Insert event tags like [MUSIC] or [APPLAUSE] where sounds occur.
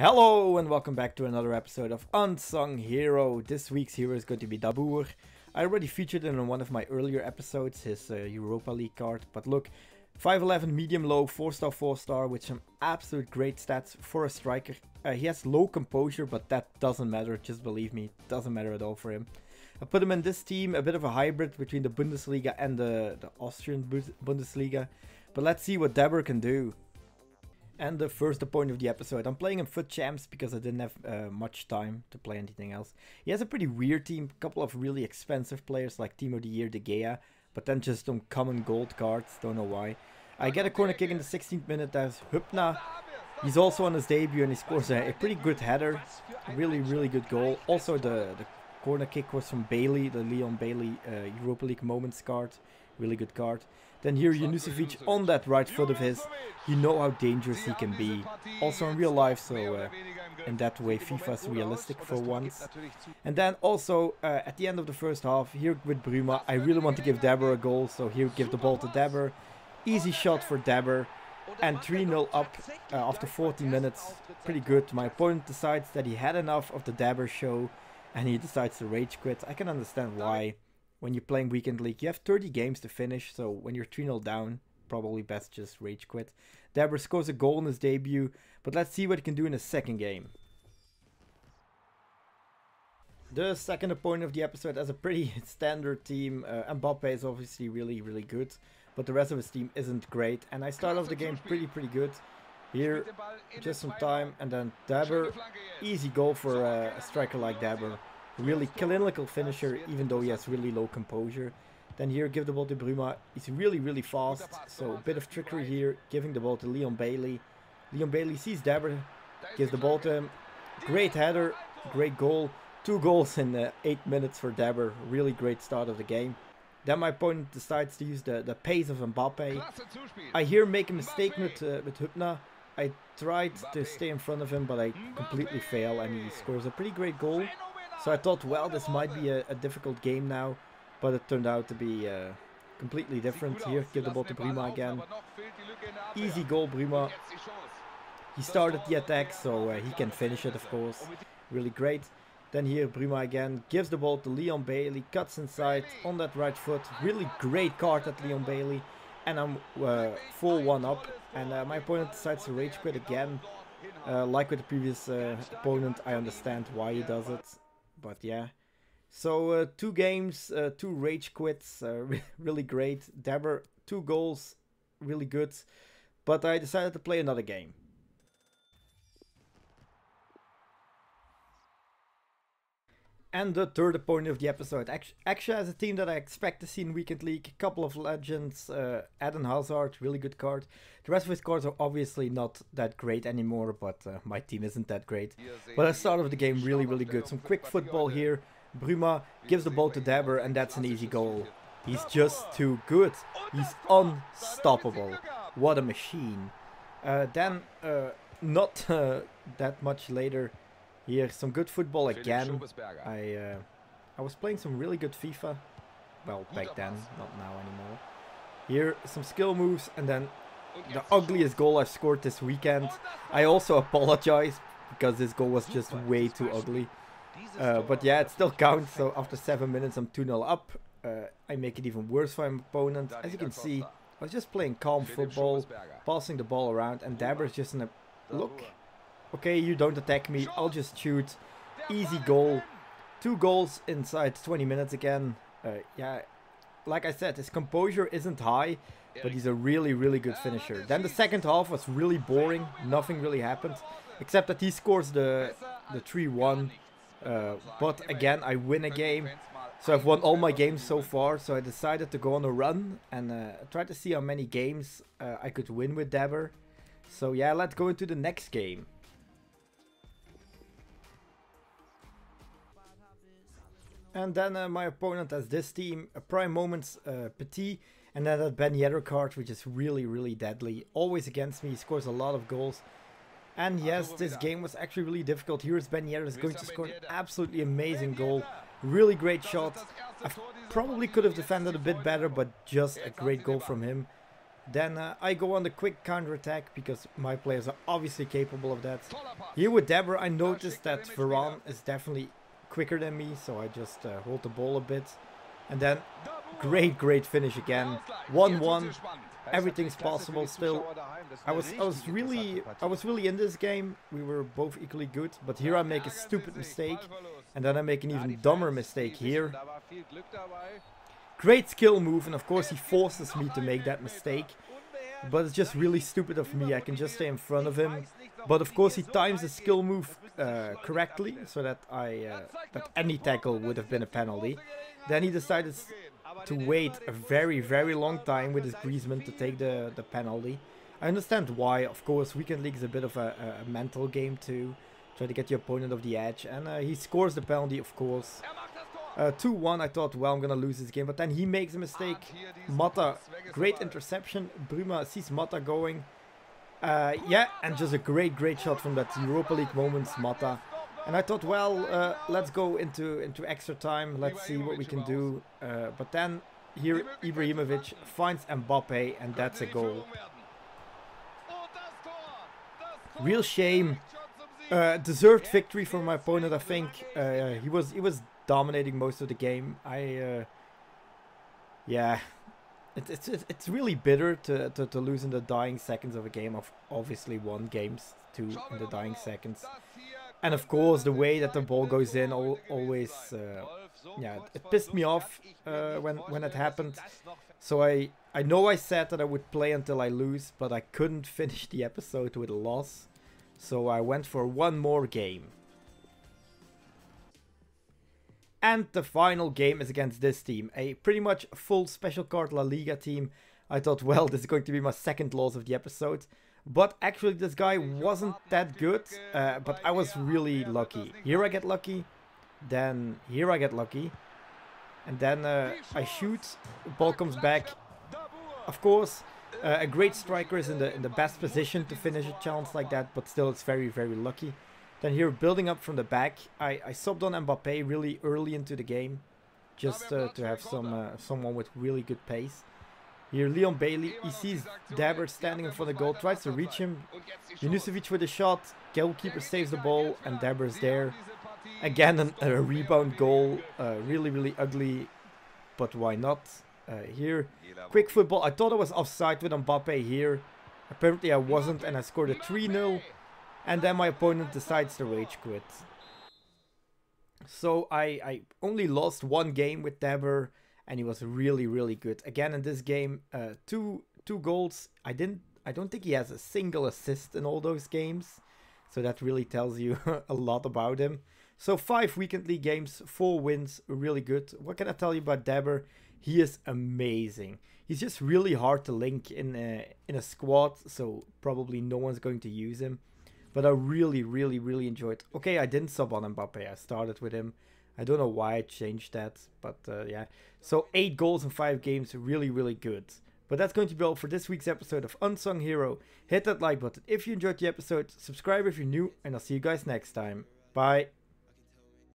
Hello and welcome back to another episode of Unsung Hero. This week's hero is going to be Dabbur. I already featured him in one of my earlier episodes, his uh, Europa League card. But look, 5'11 medium low, 4 star 4 star with some absolute great stats for a striker. Uh, he has low composure, but that doesn't matter, just believe me, doesn't matter at all for him. I put him in this team, a bit of a hybrid between the Bundesliga and the, the Austrian Bundesliga. But let's see what Dabbur can do and the first point of the episode. I'm playing in FUT Champs because I didn't have uh, much time to play anything else. He has a pretty weird team, a couple of really expensive players like Timo de Geer, De Gea, but then just some common gold cards, don't know why. I get a corner kick in the 16th minute, there's Hübner. He's also on his debut and he scores a, a pretty good header, really, really good goal. Also the, the corner kick was from Bailey, the Leon Bailey uh, Europa League Moments card, really good card. Then here Junuzovic on that right foot of his. You know how dangerous he can be. Also in real life, so uh, in that way FIFA's realistic for once. And then also uh, at the end of the first half, here with Bruma, I really want to give Dabbur a goal. So here give the ball to Dabbur. Easy shot for Dabbur. And 3-0 up uh, after 40 minutes. Pretty good. My opponent decides that he had enough of the Dabbur show. And he decides to rage quit. I can understand why when you're playing weekend league. You have 30 games to finish, so when you're 3-0 down, probably best just rage quit. Dabbur scores a goal in his debut, but let's see what he can do in his second game. The second opponent of the episode has a pretty [LAUGHS] standard team. Uh, Mbappe is obviously really, really good, but the rest of his team isn't great. And I start off the game pretty, pretty good. Here, just some time, and then Dabbur, easy goal for uh, a striker like Dabbur really clinical finisher, even though he has really low composure. Then here, give the ball to Bruma. He's really, really fast. So a bit of trickery here, giving the ball to Leon Bailey. Leon Bailey sees Dabbur, gives the ball to him. Great header, great goal. Two goals in uh, eight minutes for Dabbur. Really great start of the game. Then my opponent decides to use the, the pace of Mbappe. I here make a mistake with, uh, with Hübner. I tried to stay in front of him, but I completely fail, and he scores a pretty great goal. So I thought, well, this might be a, a difficult game now, but it turned out to be uh, completely different. Here, give the ball to Bruma again. Easy goal, Bruma. He started the attack, so uh, he can finish it, of course. Really great. Then here, Bruma again gives the ball to Leon Bailey, cuts inside on that right foot. Really great card at Leon Bailey. And I'm uh, full one up. And uh, my opponent decides to rage quit again. Uh, like with the previous uh, opponent, I understand why he does it but yeah. So uh, two games, uh, two rage quits, uh, [LAUGHS] really great. Dabbur, two goals, really good. But I decided to play another game. And the third opponent of the episode actually has a team that I expect to see in Weekend League. A couple of legends, uh, Eden Hazard, really good card. The rest of his cards are obviously not that great anymore, but uh, my team isn't that great. But start of the game really, really good. Some quick football here. Bruma gives the ball to Dabbur, and that's an easy goal. He's just too good. He's unstoppable. What a machine. Uh, then, uh, not uh, that much later, here, some good football again. I uh, I was playing some really good FIFA. Well, back then, not now anymore. Here, some skill moves, and then the ugliest goal I've scored this weekend. I also apologize, because this goal was just way too ugly. Uh, but yeah, it still counts, so after 7 minutes I'm 2-0 up. Uh, I make it even worse for my opponent. As you can see, I was just playing calm football, passing the ball around, and is just in a... Look, Okay, you don't attack me. I'll just shoot. Easy goal. Two goals inside 20 minutes again. Uh, yeah, like I said, his composure isn't high, but he's a really, really good finisher. Then the second half was really boring. Nothing really happened, except that he scores the the 3-1. Uh, but again, I win a game. So I've won all my games so far, so I decided to go on a run and uh, try to see how many games uh, I could win with Dabbur. So yeah, let's go into the next game. And then uh, my opponent has this team, a Prime Moments uh, Petit, and then that Ben Yedder card, which is really, really deadly. Always against me, he scores a lot of goals. And yes, this game was actually really difficult. Here's Ben Yedder is going to score an absolutely amazing goal. Really great shot. I probably could have defended a bit better, but just a great goal from him. Then uh, I go on the quick counter attack because my players are obviously capable of that. Here with Dabbur, I noticed that Varane is definitely quicker than me, so I just uh, hold the ball a bit. And then great, great finish again. 1-1. Everything's possible still. I was I was really I was really in this game. We were both equally good, but here I make a stupid mistake and then I make an even dumber mistake here. Great skill move and of course he forces me to make that mistake. But it's just really stupid of me. I can just stay in front of him. But of course he times the skill move uh, correctly so that I uh, that any tackle would have been a penalty. Then he decided to wait a very, very long time with his Griezmann to take the, the penalty. I understand why, of course, Weekend League is a bit of a, a mental game too. Try to get your opponent off the edge. And uh, he scores the penalty, of course. 2-1, uh, I thought, well, I'm gonna lose this game. But then he makes a mistake. Mata, great interception. Bruma sees Mata going. Uh, yeah, and just a great, great shot from that Europa League moments, Mata. And I thought, well, uh, let's go into, into extra time. Let's see what we can do. Uh, but then here Ibrahimovic finds Mbappe and that's a goal. Real shame. Uh, deserved victory for my opponent, I think. Uh, he was he was dominating most of the game. I, uh, yeah, it's it's it's really bitter to, to to lose in the dying seconds of a game. Of obviously won games two in the dying seconds. And of course, the way that the ball goes in al always, uh, yeah, it pissed me off uh, when when it happened. So I I know I said that I would play until I lose, but I couldn't [LAUGHS] finish the episode with a loss. So I went for one more game. And the final game is against this team, a pretty much full special card La Liga team. I thought, well, this is going to be my second loss of the episode. But actually this guy wasn't that good, uh, but I was really lucky. Here I get lucky, then here I get lucky. And then uh, I shoot, ball comes back. Of course, uh, a great striker is in the, in the best position to finish a challenge like that, but still it's very, very lucky. Then here, building up from the back, I, I subbed on Mbappe really early into the game, just uh, to have some uh, someone with really good pace. Here, Leon Bailey, he sees Dabbur standing in front of the goal, tries to reach him. Junuzovic with a shot, goalkeeper saves the ball, and Dabbur's there. Again, an, a rebound goal, uh, really, really ugly, but why not? Uh, here, quick football. I thought I was offside with Mbappe here. Apparently I wasn't, and I scored a 3-0. And then my opponent decides to rage quit. So I, I only lost one game with Dabbur and he was really really good. Again in this game, uh, two two goals. I didn't. I don't think he has a single assist in all those games, so that really tells you [LAUGHS] a lot about him. So five weekend league games, four wins, really good. What can I tell you about Dabbur? He is amazing. He's just really hard to link in a, in a squad, so probably no one's going to use him. But I really, really, really enjoyed. Okay, I didn't sub on Mbappe. I started with him. I don't know why I changed that, but uh, yeah. So eight goals in five games, really, really good. But that's going to be all for this week's episode of Unsung Hero. Hit that like button if you enjoyed the episode, subscribe if you're new, and I'll see you guys next time. Bye.